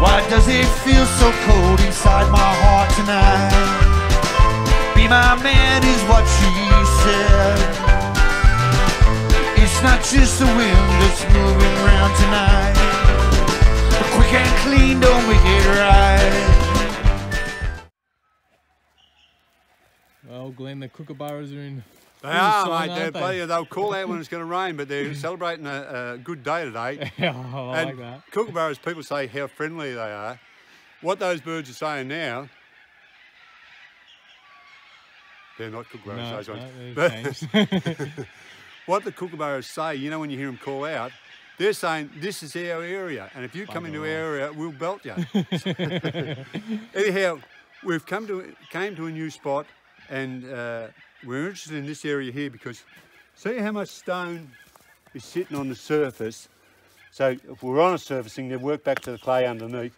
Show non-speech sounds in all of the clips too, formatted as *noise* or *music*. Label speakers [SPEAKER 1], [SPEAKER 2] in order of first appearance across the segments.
[SPEAKER 1] Why does it feel so cold inside my heart tonight? Be my man is what she said. It's not just the wind that's moving round tonight. But quick and clean don't make it right.
[SPEAKER 2] Well, Glenn, the Kookaburras are in.
[SPEAKER 3] They are,
[SPEAKER 2] song,
[SPEAKER 3] mate. They're
[SPEAKER 2] they?
[SPEAKER 3] they'll call out when it's going to rain, but they're *laughs* celebrating a, a good day today. *laughs*
[SPEAKER 2] Yeah, I like that.
[SPEAKER 3] kookaburras, people say how friendly they are. What those birds are saying now, they're not kookaburras,
[SPEAKER 2] No,
[SPEAKER 3] those ones. But *laughs* what the kookaburras say, you know, when you hear them call out, they're saying, this is our area, and if you come into
[SPEAKER 2] off.
[SPEAKER 3] our area, we'll belt you. Anyhow, we've come to came to a new spot, and uh, we're interested in this area here because see how much stone is sitting on the surface. So if we're on a surfacing, they work back to the clay underneath.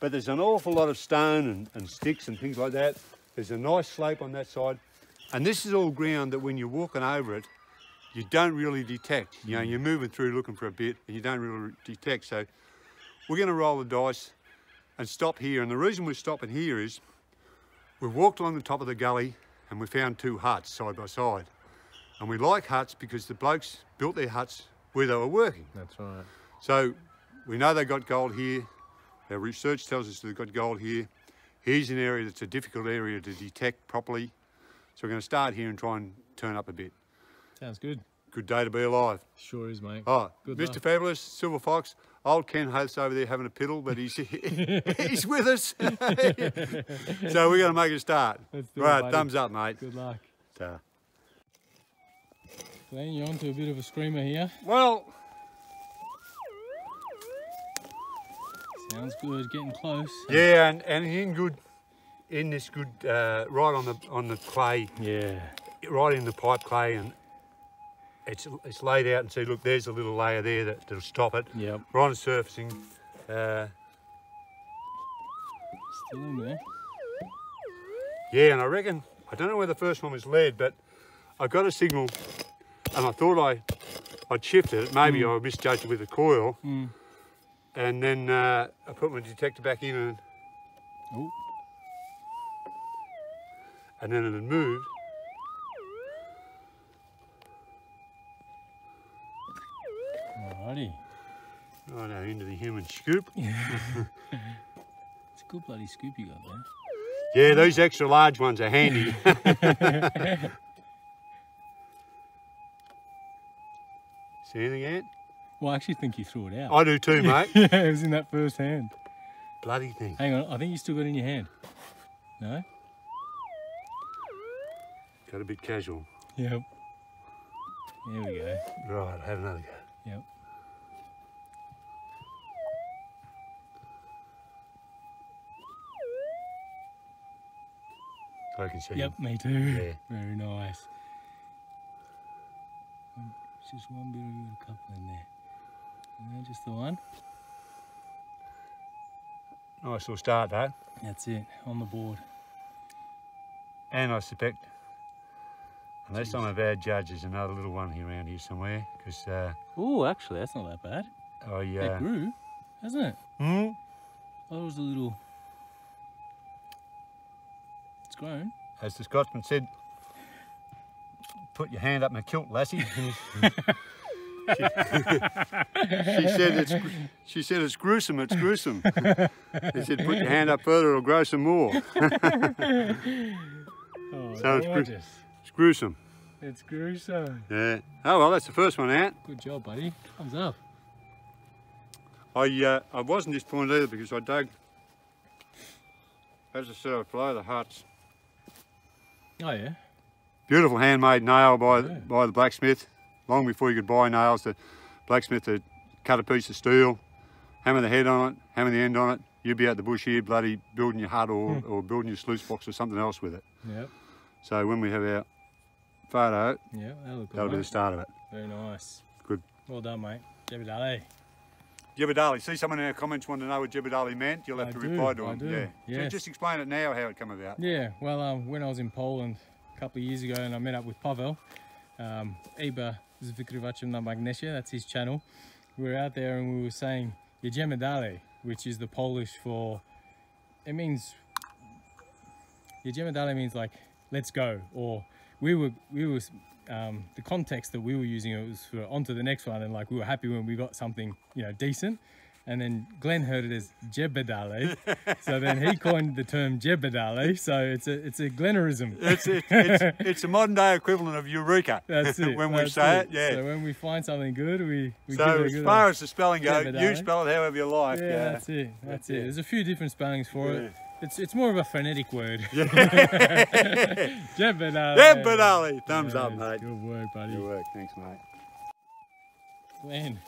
[SPEAKER 3] But there's an awful lot of stone and, and sticks and things like that. There's a nice slope on that side. And this is all ground that when you're walking over it, you don't really detect. You know, you're moving through looking for a bit and you don't really detect. So we're going to roll the dice and stop here. And the reason we're stopping here is we've walked along the top of the gully and we found two huts side by side. And we like huts because the blokes built their huts where they were working.
[SPEAKER 2] That's right.
[SPEAKER 3] So we know they got gold here. Our research tells us they've got gold here. Here's an area that's a difficult area to detect properly. So we're going to start here and try and turn up a bit.
[SPEAKER 2] Sounds good.
[SPEAKER 3] Good day to be alive.
[SPEAKER 2] Sure is, mate.
[SPEAKER 3] Oh,
[SPEAKER 2] Good
[SPEAKER 3] Mr.
[SPEAKER 2] luck.
[SPEAKER 3] Fabulous, Silver Fox, old Ken Oath's over there having a piddle, but he's *laughs* he's with us. *laughs* so we're going to make a start.
[SPEAKER 2] It,
[SPEAKER 3] right,
[SPEAKER 2] buddy.
[SPEAKER 3] thumbs up, mate.
[SPEAKER 2] Good luck.
[SPEAKER 3] So,
[SPEAKER 2] Glenn, you're on to a bit of a screamer here.
[SPEAKER 3] well,
[SPEAKER 2] Sounds good. Getting close.
[SPEAKER 3] yeah, and, and in good, in this good, uh, right on the on the clay,
[SPEAKER 2] Yeah.
[SPEAKER 3] right in the pipe clay, and it's it's laid out. And see, look, there's a little layer there that, that'll stop it.
[SPEAKER 2] Yep.
[SPEAKER 3] We're on surfacing. Uh,
[SPEAKER 2] Still in there.
[SPEAKER 3] Yeah, and I reckon, I don't know where the first one was led, but I got a signal and I thought I, I'd shifted it. Maybe I misjudged it with the coil.
[SPEAKER 2] Mm.
[SPEAKER 3] And then uh, I put my detector back in and,
[SPEAKER 2] Oh.
[SPEAKER 3] and then it had moved.
[SPEAKER 2] Alrighty.
[SPEAKER 3] Right now into the human scoop. *laughs*
[SPEAKER 2] It's a good bloody scoop you got there.
[SPEAKER 3] Yeah, these extra large ones are handy. *laughs* *laughs* See anything, Ant?
[SPEAKER 2] Well, I actually think you threw it out.
[SPEAKER 3] I do too, mate.
[SPEAKER 2] yeah, it was in that first hand.
[SPEAKER 3] Bloody thing.
[SPEAKER 2] Hang on, I think you still got it in your hand. No?
[SPEAKER 3] Got a bit casual.
[SPEAKER 2] Yep. There we go.
[SPEAKER 3] Right, have another go.
[SPEAKER 2] Yep. Yep, me too.
[SPEAKER 3] Yeah. *laughs*
[SPEAKER 2] Very nice. Um, Just one bit of a couple in there. No, just the one.
[SPEAKER 3] Nice little start, though.
[SPEAKER 2] That's it, on the board.
[SPEAKER 3] And I suspect, unless I'm a bad judge, there's another little one here around here somewhere. Because uh,
[SPEAKER 2] Oh, actually, that's not that bad.
[SPEAKER 3] I,
[SPEAKER 2] It
[SPEAKER 3] uh,
[SPEAKER 2] grew, hasn't it?
[SPEAKER 3] hmm?
[SPEAKER 2] Oh, it was a little. It's grown.
[SPEAKER 3] as the Scotsman said, put your hand up my kilt, lassie. *laughs* she, *laughs* she said it's she said it's gruesome. It's gruesome. he said, put your hand up further, it'll grow some more. *laughs*
[SPEAKER 2] Oh,
[SPEAKER 3] So it's gru-
[SPEAKER 2] gorgeous.
[SPEAKER 3] It's gruesome.
[SPEAKER 2] It's gruesome.
[SPEAKER 3] Yeah. Oh well, that's the first one out.
[SPEAKER 2] Good job, buddy. Thumbs up.
[SPEAKER 3] I uh, I wasn't disappointed either because I dug. As I said, I below the huts.
[SPEAKER 2] Oh, yeah.
[SPEAKER 3] Beautiful handmade nail by
[SPEAKER 2] Yeah.
[SPEAKER 3] by the blacksmith. Long before you could buy nails, the blacksmith had cut a piece of steel, hammer the head on it, hammer the end on it. You'd be out the bush here, bloody building your hut or, hmm. or building your sluice box or something else with it.
[SPEAKER 2] Yep.
[SPEAKER 3] So when we have our photo,
[SPEAKER 2] Yeah, that'll
[SPEAKER 3] that'll be the start of it.
[SPEAKER 2] Very nice.
[SPEAKER 3] Good.
[SPEAKER 2] Well done, mate. David Ale.
[SPEAKER 3] Jebedali. See someone in our comments want to know what Jebedali meant. You'll have
[SPEAKER 2] I
[SPEAKER 3] to
[SPEAKER 2] do,
[SPEAKER 3] reply to
[SPEAKER 2] I
[SPEAKER 3] them.
[SPEAKER 2] do,
[SPEAKER 3] Yeah. So just explain it now how it come about.
[SPEAKER 2] Yeah, well, um, when I was in Poland a couple of years ago and I met up with Pavel, um, Eba z Wykrywaczem na Magnesie, that's his channel. We were out there and we were saying, Jedziemy which is the Polish for, it means, yeah, means like, let's go. Or we were, we were, um, the context that we were using it was for on to the next one. And like, we were happy when we got something, you know, decent. And then Glenn heard it as Jebedale. *laughs* so then he coined the term Jebedale. So it's a, it's a Glennerism.
[SPEAKER 3] It's, it, it's, it's a modern day equivalent of Eureka.
[SPEAKER 2] That's it. *laughs*
[SPEAKER 3] when we say it, yeah.
[SPEAKER 2] So when we find something good, we, we
[SPEAKER 3] So
[SPEAKER 2] give it a
[SPEAKER 3] as far as the spelling goes, you spell it however you like.
[SPEAKER 2] yeah,
[SPEAKER 3] Yeah,
[SPEAKER 2] that's it. That's it.
[SPEAKER 3] it.
[SPEAKER 2] There's a few different spellings for
[SPEAKER 3] Yeah.
[SPEAKER 2] it. It's it's more of a phonetic word. *laughs* Jebedale. *laughs*
[SPEAKER 3] Jebedale. Thumbs up, mate.
[SPEAKER 2] Good work, buddy.
[SPEAKER 3] Good work, thanks, mate.
[SPEAKER 2] Glenn.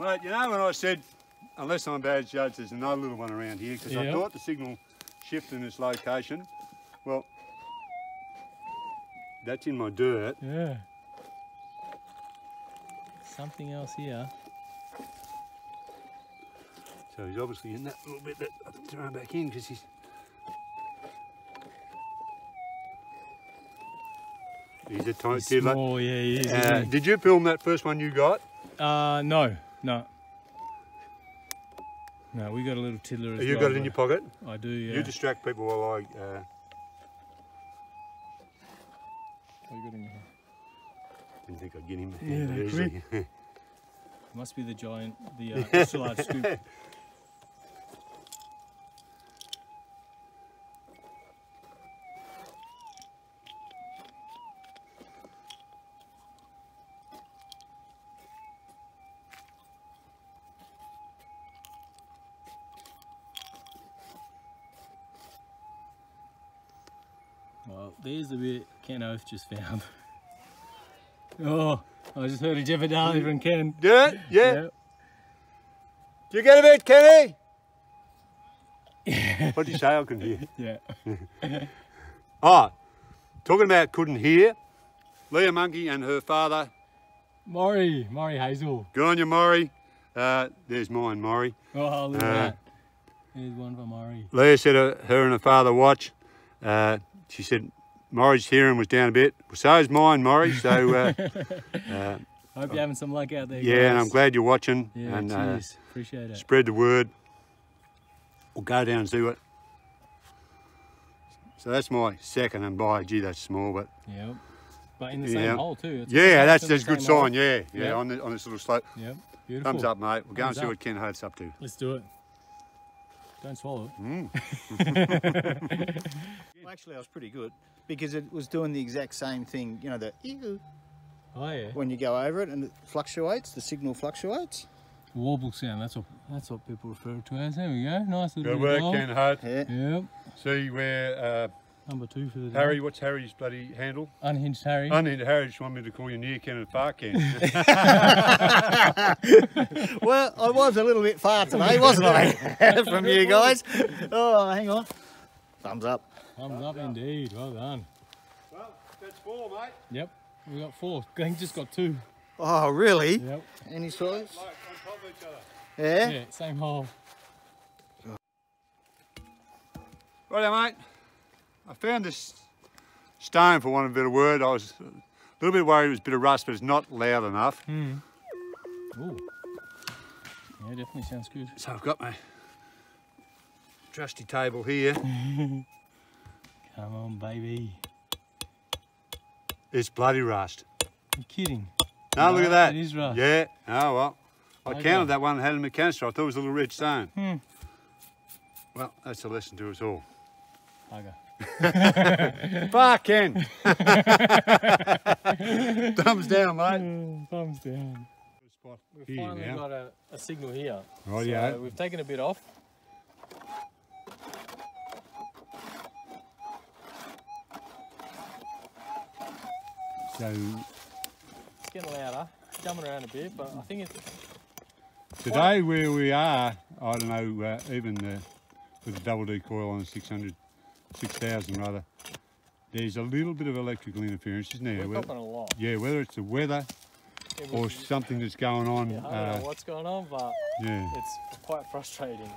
[SPEAKER 3] Mate, you know when I said, unless I'm a bad judge, there's another little one around here because I thought the signal shifted in its location. Well, that's in my dirt.
[SPEAKER 2] Yeah. Something else here.
[SPEAKER 3] So he's obviously in that little bit that I throw him back in because he's. He's a tiny
[SPEAKER 2] He's small, yeah, he is.
[SPEAKER 3] Uh, did you film that first one you got?
[SPEAKER 2] Uh, no, no. No, we got a little tiddler as
[SPEAKER 3] you
[SPEAKER 2] well.
[SPEAKER 3] got it in your pocket?
[SPEAKER 2] I do, yeah.
[SPEAKER 3] You distract people while I. Uh,
[SPEAKER 2] Oh, you got your hand.
[SPEAKER 3] didn't think I'd get him.
[SPEAKER 2] Yeah, they're. *laughs* Must be the giant, the uh, extra large scoop. *laughs* Well, there's the bit Ken Oath just found. *laughs* oh, I just heard a Jebedale from Ken.
[SPEAKER 3] yeah, yeah.
[SPEAKER 2] Yep.
[SPEAKER 3] Did you get a bit, Kenny? what did you say? I couldn't hear. *laughs*
[SPEAKER 2] Yeah. *laughs*
[SPEAKER 3] Oh, talking about couldn't hear. Leah Monkey and her father.
[SPEAKER 2] Maury, Maury Hazel.
[SPEAKER 3] Good on you, Maury. Uh, there's mine, Maury.
[SPEAKER 2] Oh, look at
[SPEAKER 3] Uh,
[SPEAKER 2] that. There's one for Maury.
[SPEAKER 3] Leah said uh, her and her father watch. Uh, she said Maury's hearing was down a bit. So is mine, Maury. So uh, *laughs* uh,
[SPEAKER 2] Hope you're having some luck out there.
[SPEAKER 3] yeah, and I'm glad you're watching.
[SPEAKER 2] Yeah,
[SPEAKER 3] and uh.
[SPEAKER 2] Appreciate it.
[SPEAKER 3] spread the word. We'll go down and see what. So that's my second, and by gee, that's small, but
[SPEAKER 2] Yep. But in the same
[SPEAKER 3] Yeah.
[SPEAKER 2] hole too. It's
[SPEAKER 3] yeah, that's that's a good sign. Yeah, yeah,
[SPEAKER 2] Yeah.
[SPEAKER 3] on the, on this little slope.
[SPEAKER 2] Yep. Beautiful.
[SPEAKER 3] Thumbs up, mate. We'll go
[SPEAKER 2] Thumbs
[SPEAKER 3] and see
[SPEAKER 2] up.
[SPEAKER 3] what Ken Oath's up to.
[SPEAKER 2] Let's do it. Don't swallow it.
[SPEAKER 3] Mm. *laughs* *laughs*
[SPEAKER 4] Well, actually, I was pretty good because it was doing the exact same thing. You know, the ew
[SPEAKER 2] Oh yeah.
[SPEAKER 4] when you go over it and it fluctuates, the signal fluctuates.
[SPEAKER 2] Warble sound. That's what that's what people refer to as. There we go. Nice little
[SPEAKER 3] Good
[SPEAKER 2] bit
[SPEAKER 3] work,
[SPEAKER 2] of.
[SPEAKER 3] Ken Oath.
[SPEAKER 4] Yeah.
[SPEAKER 2] Yep.
[SPEAKER 3] See where uh,
[SPEAKER 2] Number two for the day.
[SPEAKER 3] Harry, what's Harry's bloody handle?
[SPEAKER 2] Unhinged Harry.
[SPEAKER 3] Unhinged need Harry just want me to call you near Ken and far Ken. *laughs* *laughs*
[SPEAKER 4] Well, I was a little bit far today, wasn't I? *laughs* From you guys. Oh, hang on. Thumbs up.
[SPEAKER 2] Thumbs up indeed. Well done.
[SPEAKER 3] well, that's four, mate.
[SPEAKER 2] Yep. We got four. *laughs* Glenn just got two.
[SPEAKER 4] Oh, really?
[SPEAKER 2] Yep.
[SPEAKER 4] Any choice?
[SPEAKER 3] Like on top of each other.
[SPEAKER 4] Yeah.
[SPEAKER 2] Yeah. Same hole.
[SPEAKER 3] Righto, mate. I found this stone, for want of a better word. I was a little bit worried it was a bit of rust, but it's not loud enough. Hmm.
[SPEAKER 2] Ooh. Yeah, definitely sounds good.
[SPEAKER 3] So I've got my trusty table here. *laughs*
[SPEAKER 2] Come on, baby.
[SPEAKER 3] It's bloody rust.
[SPEAKER 2] You kidding?
[SPEAKER 3] No, look at that.
[SPEAKER 2] it is rust.
[SPEAKER 3] Yeah. Oh well. I
[SPEAKER 2] Okay.
[SPEAKER 3] counted that one and had it in my canister. I thought it was a little red stone.
[SPEAKER 2] Hmm.
[SPEAKER 3] Well, that's a lesson to us all.
[SPEAKER 2] Bugger. *laughs*
[SPEAKER 3] Fuck Ken. *laughs* Thumbs down, mate.
[SPEAKER 2] Mm, Thumbs down. We've
[SPEAKER 3] here
[SPEAKER 2] finally
[SPEAKER 3] now.
[SPEAKER 2] got a, a signal here.
[SPEAKER 3] Rightio.
[SPEAKER 2] So we've taken a bit off.
[SPEAKER 3] So
[SPEAKER 2] It's getting louder, jumping around a bit, but I think it's
[SPEAKER 3] today where we are, I don't know, uh, even the, with the double D coil on the 600, 6000 rather, there's a little bit of electrical interference, isn't there?
[SPEAKER 2] we're
[SPEAKER 3] Whether-
[SPEAKER 2] a lot.
[SPEAKER 3] yeah, whether it's the weather
[SPEAKER 2] It
[SPEAKER 3] or something that's going on.
[SPEAKER 2] yeah, I don't
[SPEAKER 3] uh,
[SPEAKER 2] know what's going on, but
[SPEAKER 3] yeah.
[SPEAKER 2] it's quite frustrating.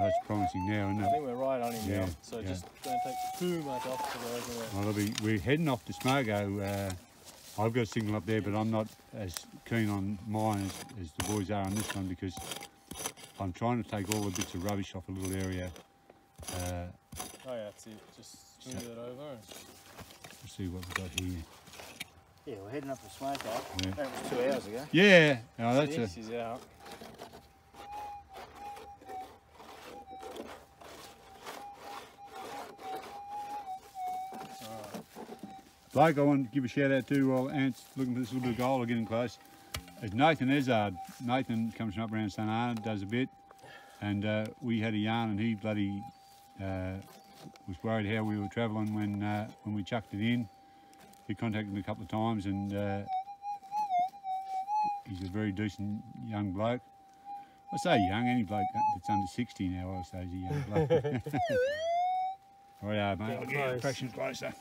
[SPEAKER 3] That's promising now, isn't it?
[SPEAKER 2] I think we're right on him
[SPEAKER 3] Yeah,
[SPEAKER 2] now, so
[SPEAKER 3] yeah.
[SPEAKER 2] just don't take too much off the reservoir.
[SPEAKER 3] Well, be, we're heading off to Smoko uh, I've got a signal up there, but I'm not as keen on mine as, as the boys are on this one because I'm trying to take all the bits of rubbish off a little area. Uh,
[SPEAKER 2] Oh yeah, that's it. Just smooth it over. And...
[SPEAKER 3] let's see what we've got here.
[SPEAKER 4] Yeah, we're heading up to Smoko.
[SPEAKER 3] Yeah.
[SPEAKER 4] That was two hours ago.
[SPEAKER 3] Yeah, oh, that's a,
[SPEAKER 2] this is out.
[SPEAKER 3] Bloke I want to give a shout out to while Ant's looking for this little bit of gold or getting close is Nathan Ezard. Nathan comes from up around St Arnaud, does a bit, and uh, we had a yarn and he bloody uh, was worried how we were travelling when uh, when we chucked it in. He contacted me a couple of times and uh, he's a very decent young bloke. I say young, any bloke that's under 60 now I say is a young bloke. *laughs* *laughs* Right, yeah, mate. I'll get you a
[SPEAKER 2] close.
[SPEAKER 3] fraction closer.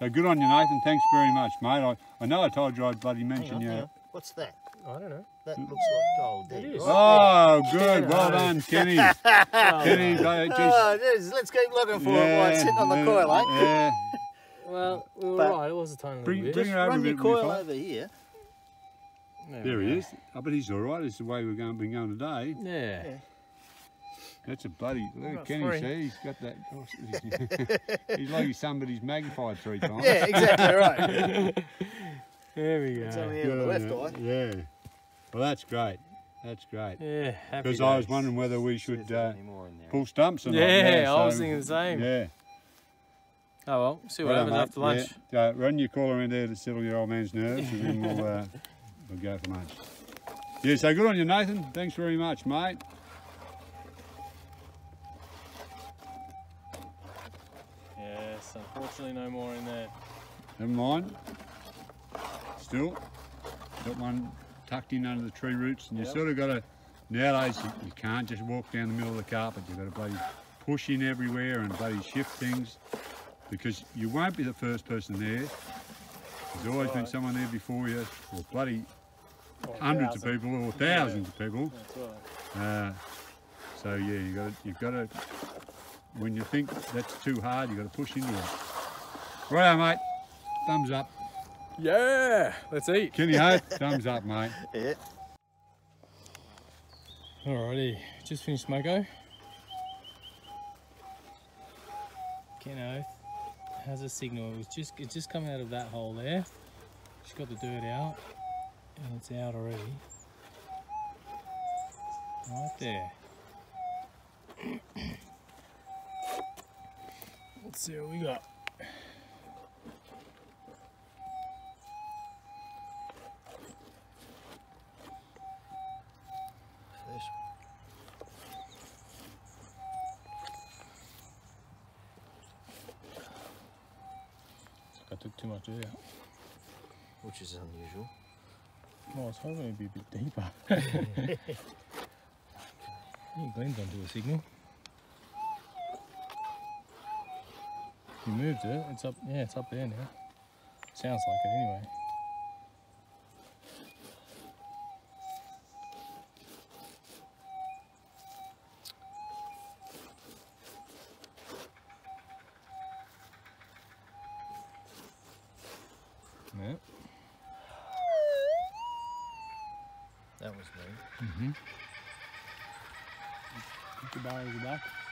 [SPEAKER 3] So good on you, Nathan. Thanks very much, mate. I, I know I told you I'd bloody mention
[SPEAKER 4] on,
[SPEAKER 3] you.
[SPEAKER 4] hang. What's that?
[SPEAKER 2] I don't know.
[SPEAKER 4] That looks like gold there.
[SPEAKER 2] It is.
[SPEAKER 3] Oh, good. Well done, Kenny. *laughs* Kenny, uh, geez.
[SPEAKER 4] Oh, geez, let's keep looking for it while it's sitting on the
[SPEAKER 3] yeah,
[SPEAKER 4] coil, eh?
[SPEAKER 3] Yeah. *laughs*
[SPEAKER 2] Well, we were
[SPEAKER 4] But-
[SPEAKER 2] right. It was a tiny
[SPEAKER 3] Bring-
[SPEAKER 2] little bit.
[SPEAKER 3] bring it over
[SPEAKER 4] Run your
[SPEAKER 3] bit, will
[SPEAKER 4] coil over here.
[SPEAKER 2] There
[SPEAKER 3] There he
[SPEAKER 2] go.
[SPEAKER 3] is. I bet he's all right. It's the way we're going, been going today.
[SPEAKER 2] Yeah.
[SPEAKER 4] Yeah.
[SPEAKER 3] That's a bloody. Look at Kenny. See, he's got that. *laughs* *laughs* he's like somebody's magnified three *laughs* times.
[SPEAKER 4] Yeah, exactly right.
[SPEAKER 2] There we
[SPEAKER 4] It's
[SPEAKER 2] go.
[SPEAKER 4] only here on the left eye.
[SPEAKER 3] Yeah. Well, that's great. That's great.
[SPEAKER 2] Yeah,
[SPEAKER 3] Because I was wondering whether we should uh,
[SPEAKER 4] any more in there.
[SPEAKER 3] pull stumps or not.
[SPEAKER 2] Yeah, I was thinking the same.
[SPEAKER 3] Yeah.
[SPEAKER 2] Oh well, see what
[SPEAKER 3] Righto,
[SPEAKER 2] happens
[SPEAKER 3] mate.
[SPEAKER 2] after lunch.
[SPEAKER 3] Yeah. Uh, run your caller in there to settle your old man's nerves, and then we'll uh, we'll go for lunch. Yeah, so good on you, Nathan. Thanks very much, mate.
[SPEAKER 2] Unfortunately, no more in there.
[SPEAKER 3] Never mind. Still got one tucked in under the tree roots, and you
[SPEAKER 2] Yep.
[SPEAKER 3] sort of got to nowadays you, you can't just walk down the middle of the carpet. You've got to bloody push in everywhere and bloody shift things because you won't be the first person there. There's always been someone there before you, or bloody
[SPEAKER 2] Or
[SPEAKER 3] hundreds of people or thousands of people.
[SPEAKER 2] That's right.
[SPEAKER 3] Uh, so yeah, you got you've got to. When you think that's too hard, you've got to push into it. Right, mate. Thumbs up.
[SPEAKER 2] Yeah, let's eat.
[SPEAKER 3] Kenny *laughs* Hope, thumbs up, mate.
[SPEAKER 4] Yeah.
[SPEAKER 2] Alrighty, just finished Smoko. Ken Oath has a signal. It was just it's just come out of that hole there. She's got the dirt out, and it's out already. Right there. *clears throat* Let's see what we got.
[SPEAKER 4] Fish.
[SPEAKER 2] I took too much dirt out.
[SPEAKER 4] Which is unusual.
[SPEAKER 2] Oh, I was hoping it'd be a bit deeper. He Glenn's onto a signal. You moved it. It's up. Yeah, it's up there now. Sounds like it anyway. Yeah.
[SPEAKER 4] That was me.
[SPEAKER 2] Put the barriers back.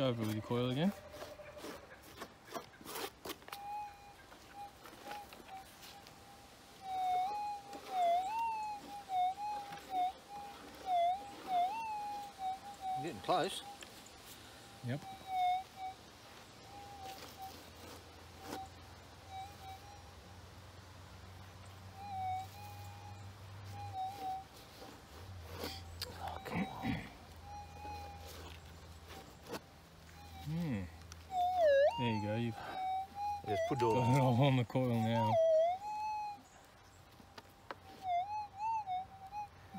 [SPEAKER 2] Go over with your coil again.
[SPEAKER 4] Getting close.
[SPEAKER 2] Yep.
[SPEAKER 4] Okay.
[SPEAKER 2] Hmm. There you go. You've
[SPEAKER 4] Just put it
[SPEAKER 2] got
[SPEAKER 4] all.
[SPEAKER 2] it all on the coil now.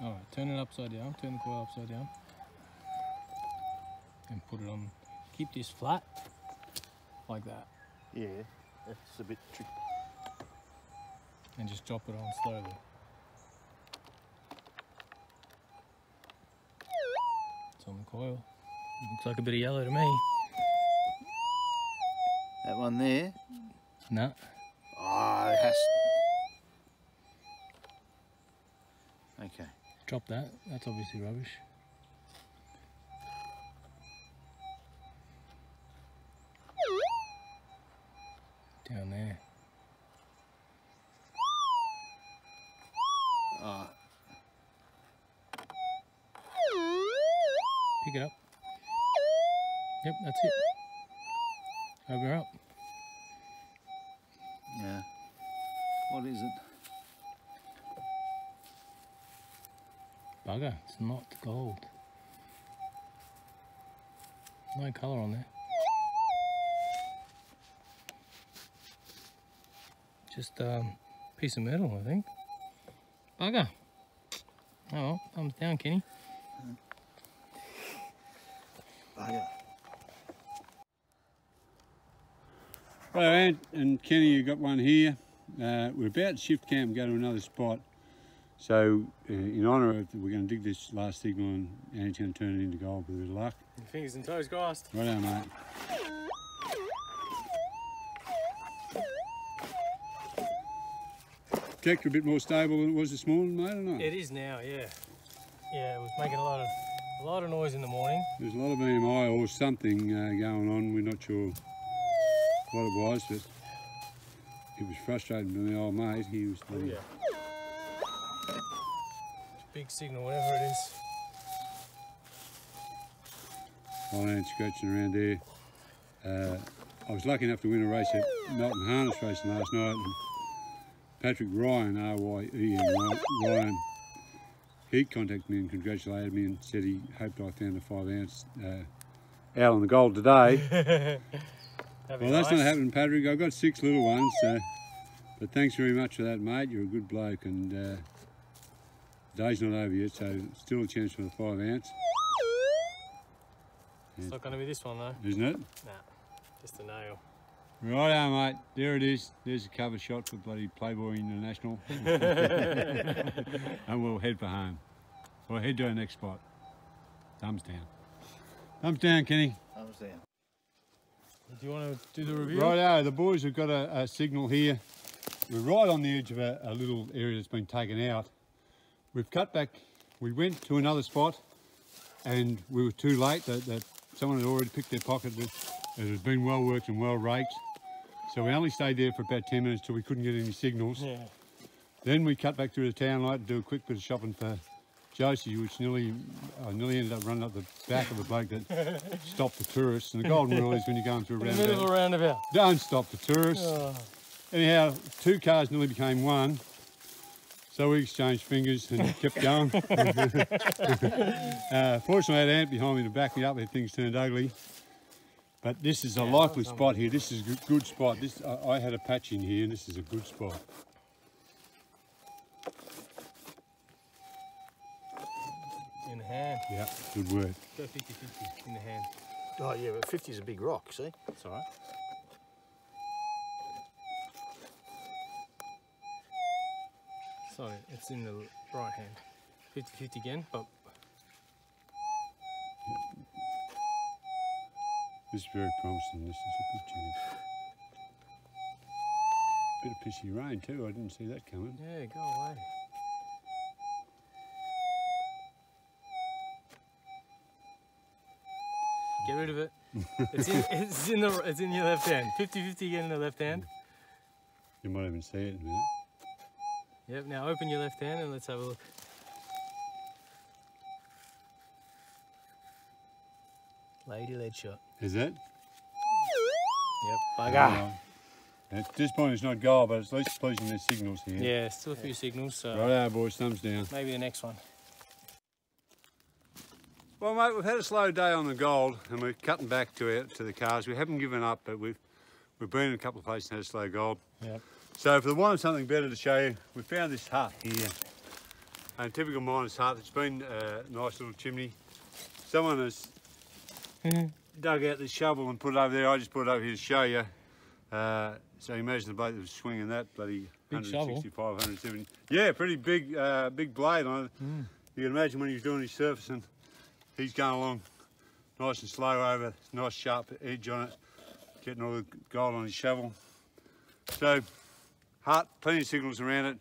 [SPEAKER 2] Alright, turn it upside down. Turn the coil upside down. And put it on. Keep this flat. Like that.
[SPEAKER 4] Yeah, that's a bit tricky.
[SPEAKER 2] And just drop it on slowly. It's on the coil. Looks like a bit of yellow to me.
[SPEAKER 4] That one there.
[SPEAKER 2] No.
[SPEAKER 4] It has. Okay.
[SPEAKER 2] Drop that. That's obviously rubbish. Bugger, it's not gold. No colour on there. Just a um, piece of metal, I think. Bugger. Oh well, thumbs down, Kenny.
[SPEAKER 4] Bugger.
[SPEAKER 3] Right, Ant and Kenny, you got one here. Uh, we're about to shift camp go to another spot. So, uh, in honour of, we're going to dig this last signal and Ant's going to turn it into gold with a bit of luck.
[SPEAKER 2] Fingers and toes crossed.
[SPEAKER 3] Right on, mate. Tractor a bit more stable than it was this morning, mate, or not?
[SPEAKER 2] It is now, yeah. Yeah, it was making a lot of a lot of noise in the morning.
[SPEAKER 3] There's a lot of EMI or something uh, going on. We're not sure what it was, but it was frustrating to my old mate. He was bloody
[SPEAKER 2] Big signal, whatever it is.
[SPEAKER 3] old ant scratching around there. Uh, I was lucky enough to win a race at Melton Harness Racing last night. Patrick Ryan, R-Y-E-N, Ryan, he contacted me and congratulated me and said he hoped I found a five ounce uh, out on the gold today. *laughs* Well, that's not happening, Patrick. I've got six little ones, so, but thanks very much for that, mate. You're a good bloke, and uh, the day's not over yet, so still a chance for the five ounce,
[SPEAKER 2] It's not going to be this one though.
[SPEAKER 3] isn't it?
[SPEAKER 2] Nah, just a nail.
[SPEAKER 3] Righto, mate. There it is. There's a cover shot for bloody Playboy International, *laughs* and we'll head for home. We'll head to our next spot. Thumbs down. Thumbs down, Kenny.
[SPEAKER 4] Thumbs down.
[SPEAKER 2] Do you want to do the review?
[SPEAKER 3] Righto, the boys have got a, a signal here. We're right on the edge of a, a little area that's been taken out. We've cut back, we went to another spot and we were too late. That, that someone had already picked their pocket. It it had been well worked and well raked. So we only stayed there for about 10 minutes till we couldn't get any signals.
[SPEAKER 2] Yeah.
[SPEAKER 3] Then we cut back through the town light to do a quick bit of shopping for Josie, which nearly, I nearly ended up running up the back of the bloke that *laughs* stopped the tourists. And the golden rule is when you're going through a
[SPEAKER 2] In the middle of
[SPEAKER 3] roundabout,
[SPEAKER 2] a roundabout.
[SPEAKER 3] don't stop the tourists.
[SPEAKER 2] Oh,
[SPEAKER 3] Anyhow, two cars nearly became one. So we exchanged fingers and *laughs* kept going. *laughs* uh, fortunately, I had Ant behind me to back me up if things turned ugly. But this is a likely spot here. This is a good- good spot. This I, I had a patch in here, and this is a good spot.
[SPEAKER 2] in the hand.
[SPEAKER 3] Yeah, good work.
[SPEAKER 2] Go 50 50 in the hand.
[SPEAKER 4] Oh yeah, but 50 is a big rock. See?
[SPEAKER 2] That's alright. Sorry, it's in the right hand. 50 50 again, but
[SPEAKER 3] This is very promising. This is a good chance. Bit of pissy rain too. I didn't see that coming.
[SPEAKER 2] yeah, go away. Get rid of it. *laughs* It's in, it's in the it's in your left hand. 50 50 again in the left hand.
[SPEAKER 3] You might even see it in a minute.
[SPEAKER 2] Yep, now open your left hand and let's have a look. Lady lead shot.
[SPEAKER 3] Is it?
[SPEAKER 2] Yep, bugger.
[SPEAKER 3] Right. At this point, it's not gold, but it's at least pleasing there's signals here.
[SPEAKER 2] Yeah, still a few signals, so
[SPEAKER 3] Right, boys, thumbs down.
[SPEAKER 2] maybe the next one.
[SPEAKER 3] Well, mate, we've had a slow day on the gold, and we're cutting back to our, to the cars. We haven't given up, but we've we've been in a couple of places and had a slow gold.
[SPEAKER 2] Yep.
[SPEAKER 3] So, for the want of something better to show you, we found this hut here. A typical miner's hut. It's been a nice little chimney. Someone has dug out the shovel and put it over there. I just put it over here to show you. Uh, so you imagine the bloke that was swinging that bloody
[SPEAKER 2] Big shovel.
[SPEAKER 3] 165, 170. Yeah, pretty big, uh, big blade on it. You can imagine when he's doing his surfacing, he's going along nice and slow over, nice sharp edge on it. getting all the gold on his shovel. So, Hart, plenty of signals around it.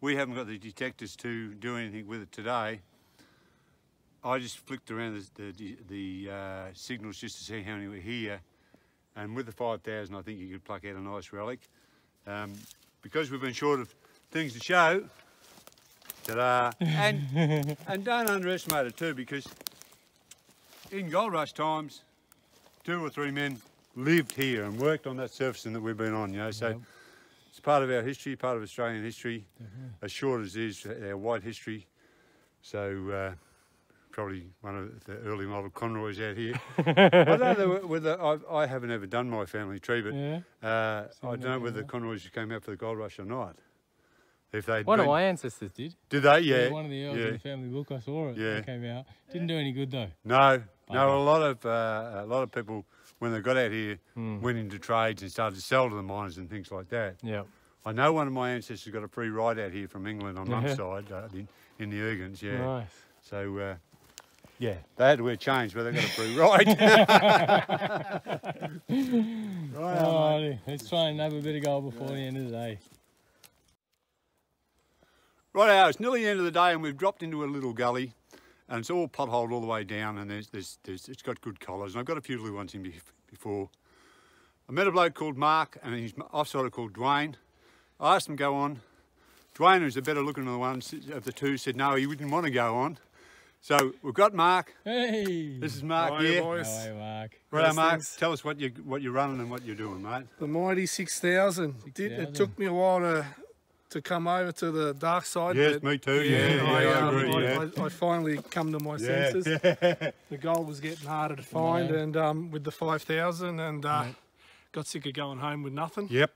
[SPEAKER 3] We haven't got the detectors to do anything with it today. I just flicked around the, the, the uh, signals just to see how many were here. And with the 5,000, I think you could pluck out a nice relic. Um, because we've been short of things to show, ta-da! And, *laughs* and don't underestimate it too, because in gold rush times, two or three men lived here and worked on that surfacing that we've been on, you know, so
[SPEAKER 2] Yep.
[SPEAKER 3] It's part of our history, part of Australian history, as short as it is our white history. So uh, probably one of the early model Conroys out here. I don't know whether I, I haven't ever done my family tree, but
[SPEAKER 2] Yeah.
[SPEAKER 3] uh, I don't know whether the Conroys came out for the gold rush or not. If they
[SPEAKER 2] One of my ancestors did.
[SPEAKER 3] did they? Yeah,
[SPEAKER 2] One of the earls
[SPEAKER 3] yeah.
[SPEAKER 2] in the family book, I saw it.
[SPEAKER 3] Yeah.
[SPEAKER 2] Yeah. came out. Didn't do any good though.
[SPEAKER 3] No, no. A lot of uh, a lot of people when they got out here
[SPEAKER 2] Hmm.
[SPEAKER 3] went into trades and started to sell to the miners and things like that.
[SPEAKER 2] Yeah.
[SPEAKER 3] I know one of my ancestors got a free ride out here from England on mum's
[SPEAKER 2] Yeah.
[SPEAKER 3] side uh, in, in the Ergans, Yeah.
[SPEAKER 2] Nice.
[SPEAKER 3] So uh, yeah, they had to wear chains, but they got a free ride. *laughs* *laughs* right, on,
[SPEAKER 2] let's try and have a bit of gold before the end of the day.
[SPEAKER 3] Right, it's nearly the end of the day, and we've dropped into a little gully, and it's all potholed all the way down, and there's, there's, there's it's got good collars, and I've got a few little ones in before. I met a bloke called Mark, and he's offsider called Dwayne. I asked him to go on. Dwayne, who's the better looking of the ones of the two, said no, he wouldn't want to go on. So we've got Mark.
[SPEAKER 2] Hey.
[SPEAKER 3] This is Mark
[SPEAKER 5] Hiya,
[SPEAKER 3] here.
[SPEAKER 5] boys.
[SPEAKER 2] How Mark?
[SPEAKER 3] Right,
[SPEAKER 5] How's
[SPEAKER 3] Mark.
[SPEAKER 5] things?
[SPEAKER 3] Tell us what you what you're running and what you're doing, mate.
[SPEAKER 5] The mighty 6000. Did,
[SPEAKER 2] 6,000.
[SPEAKER 5] it took me a while to to come over to the dark side.
[SPEAKER 3] Yes, me too. Yeah, yeah,
[SPEAKER 5] I,
[SPEAKER 3] I
[SPEAKER 5] um,
[SPEAKER 3] agree.
[SPEAKER 5] I,
[SPEAKER 3] yeah.
[SPEAKER 5] I, I finally come to my
[SPEAKER 3] Yeah.
[SPEAKER 5] senses. *laughs* The gold was getting harder to find,
[SPEAKER 2] Yeah.
[SPEAKER 5] and um, with the 5000, and uh, got sick of going home with nothing.
[SPEAKER 3] Yep.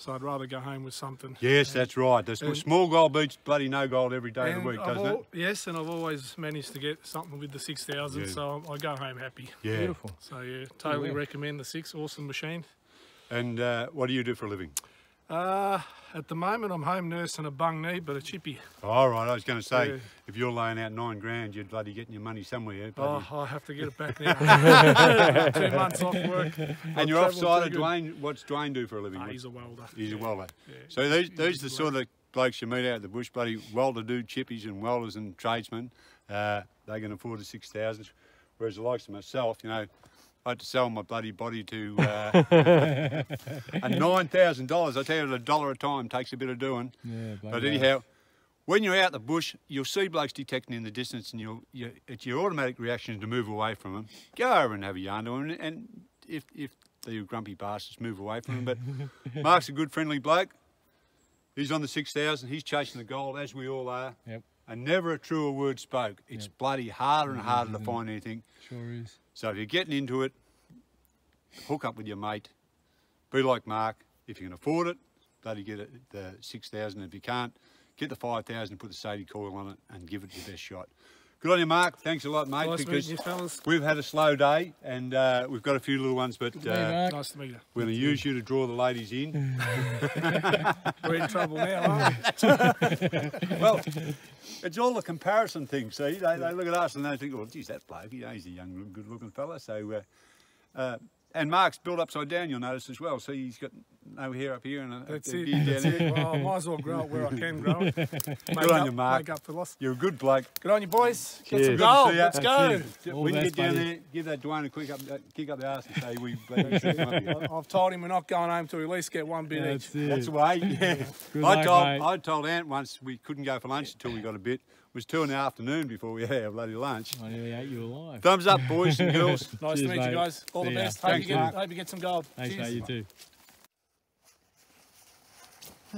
[SPEAKER 5] So I'd rather go home with something.
[SPEAKER 3] Yes, that's right. The
[SPEAKER 5] And-
[SPEAKER 3] small gold beats bloody no gold every day of the week,
[SPEAKER 5] I've
[SPEAKER 3] doesn't
[SPEAKER 5] al-
[SPEAKER 3] it?
[SPEAKER 5] Yes, and I've always managed to get something with the 6000,
[SPEAKER 3] Yeah.
[SPEAKER 5] so I go home happy.
[SPEAKER 3] Yeah.
[SPEAKER 2] Beautiful.
[SPEAKER 5] So yeah, totally
[SPEAKER 2] yeah.
[SPEAKER 5] recommend the six. Awesome machine.
[SPEAKER 3] And uh, what do you do for a living?
[SPEAKER 5] Uh, at the moment, I'm home nursing a bung knee, but a chippy.
[SPEAKER 3] All right, I was going to say,
[SPEAKER 5] Yeah.
[SPEAKER 3] if you're laying out nine grand, you're bloody getting your money somewhere. bloody-
[SPEAKER 5] Oh, I have to get it back now. *laughs* *laughs* Two months off work.
[SPEAKER 3] and you're
[SPEAKER 5] I've
[SPEAKER 3] offside
[SPEAKER 5] good.
[SPEAKER 3] Dwayne. What's Dwayne do for a living? What's-
[SPEAKER 5] he's a welder.
[SPEAKER 3] He's a welder.
[SPEAKER 5] Yeah.
[SPEAKER 3] So these, these are the sort of blokes you meet out the bush, bloody well-to-do chippies and welders and tradesmen. Uh, they can afford six thousand, whereas the likes of myself, you know, I had to sell my bloody body to uh, *laughs* a nine thousand dollars. I tell you, a dollar a time takes a bit of doing.
[SPEAKER 2] Yeah,
[SPEAKER 3] But anyhow, when you're out the bush, you'll see blokes detecting in the distance, and you'll you, it's your automatic reaction to move away from them. Go over and have a yarn to them, and if if they're grumpy bastards, move away from them. But *laughs* Mark's a good, friendly bloke. He's on the six thousand. He's chasing the gold, as we all are.
[SPEAKER 2] Yep.
[SPEAKER 3] And never a truer word spoke. It's bloody harder and harder
[SPEAKER 2] Mm-hmm.
[SPEAKER 3] to find anything.
[SPEAKER 2] Sure is.
[SPEAKER 3] So if you're getting into it, hook up with your mate. Be like Mark. If you can afford it, bloody get it the six thousand. If you can't, get the five thousand, put the Sadie coil on it, and give it your best shot. Good on you, Mark. Thanks a lot, mate.
[SPEAKER 5] Nice
[SPEAKER 3] because
[SPEAKER 5] meeting you, fellas.
[SPEAKER 3] we've had a slow day, and uh, we've got a few little ones, but uh,
[SPEAKER 5] Nice to meet you.
[SPEAKER 3] we're going to use you to draw the ladies in. *laughs*
[SPEAKER 5] We're in trouble now, aren't we? *laughs*
[SPEAKER 3] well, it's all the comparison thing. See, they, they look at us and they think, well, geez, that bloke, you know, he's a young, good-looking fella. So, uh, uh, and Mark's built upside down. You'll notice as well. So he's got no hair up here and a,
[SPEAKER 5] That's
[SPEAKER 3] a
[SPEAKER 5] it.
[SPEAKER 3] beard
[SPEAKER 5] That's it. Well, I might as well grow it where I can grow it. *laughs* Make
[SPEAKER 3] Good on
[SPEAKER 5] up,
[SPEAKER 3] you, Mark.
[SPEAKER 5] Make up for loss.
[SPEAKER 3] You're a good bloke.
[SPEAKER 5] Good on you, boys. Get some
[SPEAKER 2] Good
[SPEAKER 3] to
[SPEAKER 5] gold. Let's go.
[SPEAKER 3] When
[SPEAKER 2] All
[SPEAKER 3] you get
[SPEAKER 2] best,
[SPEAKER 3] down
[SPEAKER 2] buddy.
[SPEAKER 3] there, give that Dwayne a quick up, uh, kick up the arse and say we *laughs* bloody shoot him up here.
[SPEAKER 5] I've told him we're not going home till we at least get one bit
[SPEAKER 2] That's
[SPEAKER 5] each.
[SPEAKER 2] it.
[SPEAKER 3] That's the way. *laughs* Yeah.
[SPEAKER 2] Good
[SPEAKER 3] I
[SPEAKER 2] luck,
[SPEAKER 3] told
[SPEAKER 2] mate.
[SPEAKER 3] I told Ant once we couldn't go for lunch until we got a bit. It was two in the afternoon before we had our bloody lunch.
[SPEAKER 2] I nearly ate you alive.
[SPEAKER 3] Thumbs up, boys and girls.
[SPEAKER 5] Nice
[SPEAKER 2] Cheers,
[SPEAKER 5] to meet
[SPEAKER 2] mate.
[SPEAKER 5] you guys. All
[SPEAKER 2] See
[SPEAKER 5] the best. Hope
[SPEAKER 3] Thanks,
[SPEAKER 5] you, get, hope you get some gold.
[SPEAKER 2] Thanks,
[SPEAKER 5] Cheers.
[SPEAKER 2] mate. You too. *sighs*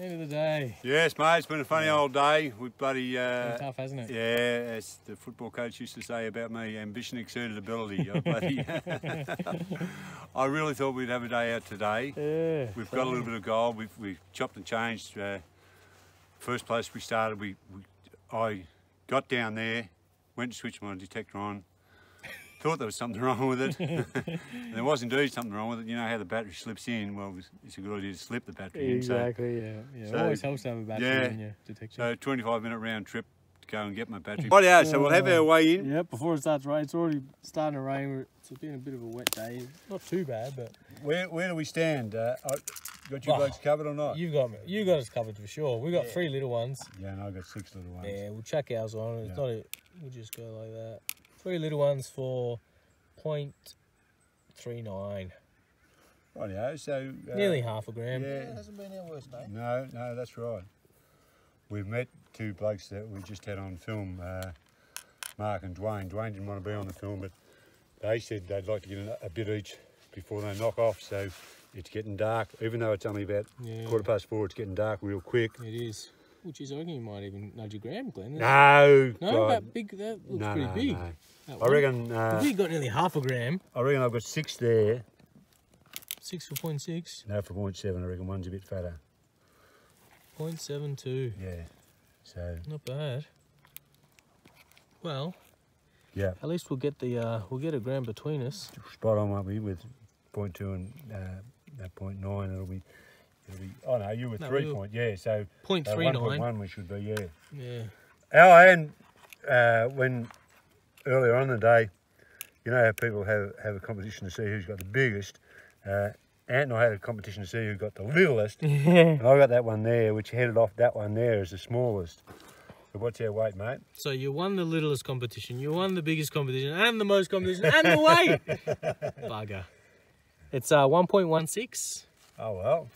[SPEAKER 2] End of the day.
[SPEAKER 3] Yes, mate, it's been a funny old day. We bloody, uh,
[SPEAKER 2] tough, hasn't it?
[SPEAKER 3] yeah, as the football coach used to say about me, ambition exceeded ability. I, bloody, *laughs* I really thought we'd have a day out today.
[SPEAKER 2] Yeah.
[SPEAKER 3] We've got a little bit of gold. We've, we've chopped and changed. Uh, first place we started, we, we I got down there, went to switch my detector on, thought there was something wrong with it. and *laughs* *laughs* there was indeed something wrong with it. You know how the battery slips in? Well, it's a good idea to slip the battery in. So,
[SPEAKER 2] Exactly. Yeah. Yeah.
[SPEAKER 3] so-
[SPEAKER 2] it always helps to have a battery
[SPEAKER 3] yeah.
[SPEAKER 2] in your detector.
[SPEAKER 3] so 25 minute round trip to go and get my battery. *laughs* Rightio, so we'll have our way in.
[SPEAKER 2] Yeah, before it starts raining, it's already starting to rain. It's been a bit of a wet day. Not too bad, but
[SPEAKER 3] Where, where do we stand? Uh, I, got you
[SPEAKER 2] Oh,
[SPEAKER 3] blokes covered or not?
[SPEAKER 2] you've got me. You got us covered for sure. We've got three little ones.
[SPEAKER 3] Yeah, and I've got six little ones.
[SPEAKER 2] Yeah, we'll chuck ours on. It's
[SPEAKER 3] Yeah.
[SPEAKER 2] not a. We'll just go like that. Three little ones for point three nine.
[SPEAKER 3] Rightio, so... Uh,
[SPEAKER 2] Nearly half a gram.
[SPEAKER 3] Yeah, it
[SPEAKER 4] hasn't been our worst day.
[SPEAKER 3] no, no, that's right. We've met two blokes that we just had on film, uh, Mark and Dwayne. Dwayne didn't want to be on the film, but they said they'd like to get a, a bit each before they knock off, so it's getting dark. Even though it's only about
[SPEAKER 2] Yeah.
[SPEAKER 3] quarter past four, it's getting dark real quick.
[SPEAKER 2] It is. Which is, I reckon you might even nudge a gram, Glenn.
[SPEAKER 3] No,
[SPEAKER 2] No,
[SPEAKER 3] God.
[SPEAKER 2] that big. That looks
[SPEAKER 3] no,
[SPEAKER 2] pretty
[SPEAKER 3] no,
[SPEAKER 2] big.
[SPEAKER 3] no. I reckon. Uh,
[SPEAKER 2] we got nearly half a gram,
[SPEAKER 3] I reckon I've got six there.
[SPEAKER 2] six for point six,
[SPEAKER 3] No, for point seven. I reckon one's a bit fatter.
[SPEAKER 2] point seven two.
[SPEAKER 3] Yeah. So
[SPEAKER 2] Not bad. Well,
[SPEAKER 3] yeah,
[SPEAKER 2] at least we'll get the uh, we'll get a gram between us.
[SPEAKER 3] spot on, won't we? With point two and uh, that point nine, it'll be. It'll be. Oh no, you were
[SPEAKER 2] No,
[SPEAKER 3] three
[SPEAKER 2] we were-
[SPEAKER 3] point. Yeah. So
[SPEAKER 2] Point
[SPEAKER 3] uh,
[SPEAKER 2] three
[SPEAKER 3] one point
[SPEAKER 2] nine.
[SPEAKER 3] one we should be. Yeah.
[SPEAKER 2] Yeah.
[SPEAKER 3] Oh, and uh, when earlier on in the day, you know how people have have a competition to see who's got the biggest. Uh, Ant and I had a competition to see who got the littlest. *laughs* And I got that one there, which headed off that one there as the smallest. So what's our weight, mate?
[SPEAKER 2] So you won the littlest competition, you won the biggest competition, and the most competition, and the weight. *laughs* Bugger. It's uh 1.16.
[SPEAKER 3] Oh well.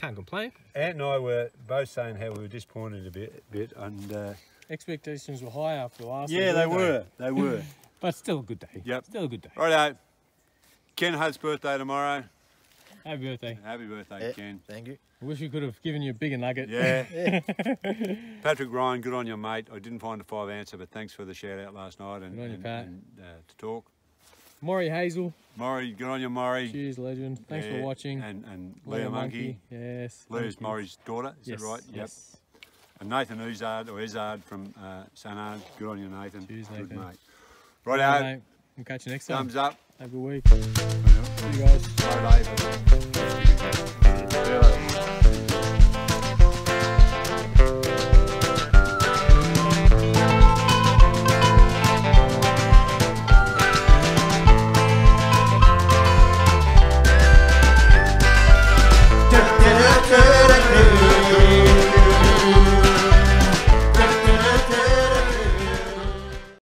[SPEAKER 2] Can't complain.
[SPEAKER 3] Ant and I were both saying how we were disappointed a bit, bit and uh,
[SPEAKER 2] Expectations were high after last.
[SPEAKER 3] yeah,
[SPEAKER 2] one,
[SPEAKER 3] they
[SPEAKER 2] weren't
[SPEAKER 3] they were. *laughs*
[SPEAKER 2] But still a good day.
[SPEAKER 3] Yep.
[SPEAKER 2] Still a good day.
[SPEAKER 3] Righto. Ken Oath's birthday tomorrow.
[SPEAKER 2] Happy birthday.
[SPEAKER 3] Happy birthday,
[SPEAKER 4] Yeah,
[SPEAKER 3] Ken.
[SPEAKER 4] thank you.
[SPEAKER 2] I wish we could have given you a bigger nugget.
[SPEAKER 3] Yeah. *laughs* Patrick Ryan, good on you, mate. I didn't find a five answer, but thanks for the shout out last night and,
[SPEAKER 2] Good on you,
[SPEAKER 3] and,
[SPEAKER 2] Pat.
[SPEAKER 3] and, uh, to talk.
[SPEAKER 2] Maury Hazel.
[SPEAKER 3] Murray, good on you, Murray.
[SPEAKER 2] Cheers, legend. Thanks
[SPEAKER 3] Yeah,
[SPEAKER 2] for watching.
[SPEAKER 3] And, and
[SPEAKER 2] Leah
[SPEAKER 3] Leah Monkey.
[SPEAKER 2] Yes.
[SPEAKER 3] Leah's
[SPEAKER 2] thank you.
[SPEAKER 3] Murray's daughter, is
[SPEAKER 2] yes.
[SPEAKER 3] that right? Yep. And Nathan Uzard, or Izard from uh, St Arnaud, good on you, Nathan.
[SPEAKER 2] Cheers,
[SPEAKER 3] Good,
[SPEAKER 2] Nathan.
[SPEAKER 3] mate. Right out.
[SPEAKER 2] right, We'll catch you next time.
[SPEAKER 3] Thumbs up.
[SPEAKER 2] Have a good week. See you guys.
[SPEAKER 3] Bye,